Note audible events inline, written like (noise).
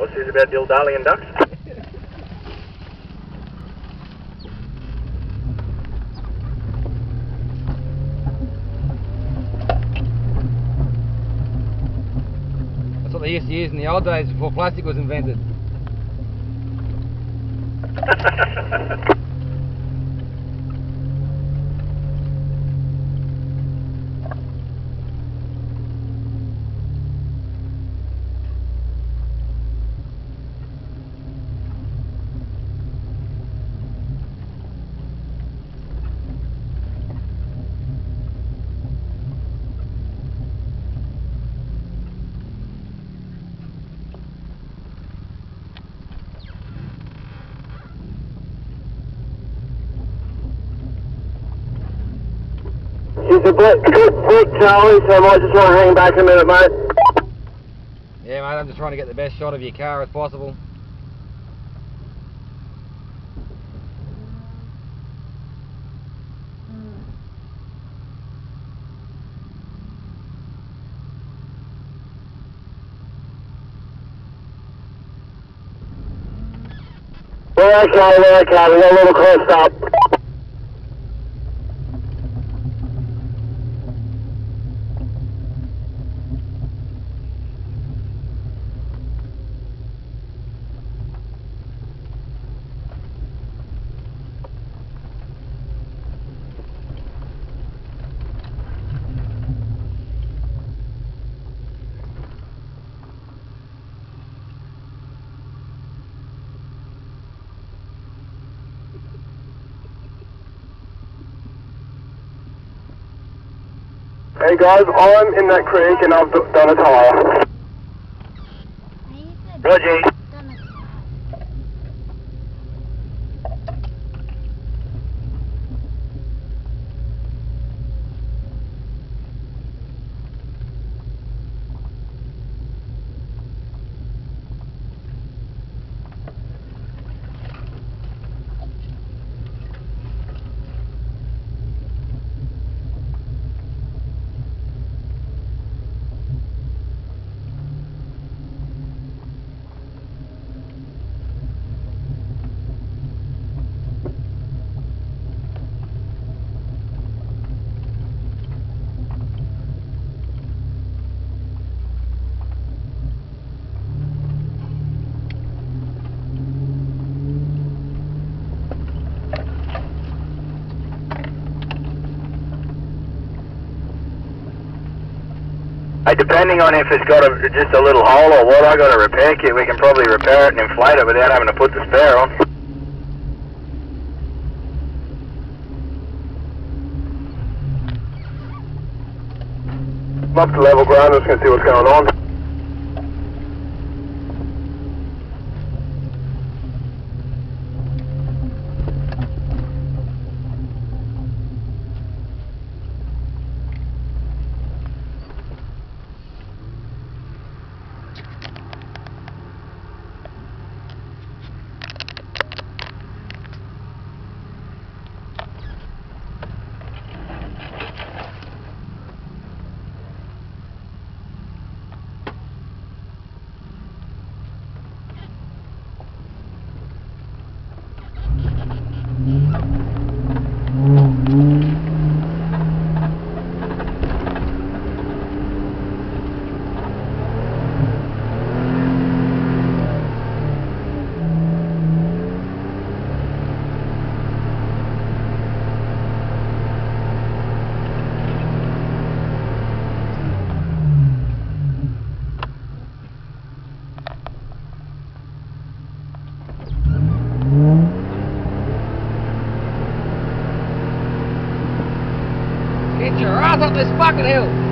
What's this about dilly and ducks? That's what they used to use in the old days before plastic was invented. (laughs) She's a bit, bit Charlie, so I might just want to hang back a minute, mate. Yeah, mate, I'm just trying to get the best shot of your car as possible. Okay, okay, we got a little close up. Hey guys, I'm in that creek and I've done a tyre. Roger. Hey, depending on if it's got a, just a little hole or what, I got a repair kit. We can probably repair it and inflate it without having to put the spare on. Up to level ground, I'm just gonna see what's going on. Get your ass up this fucking hill!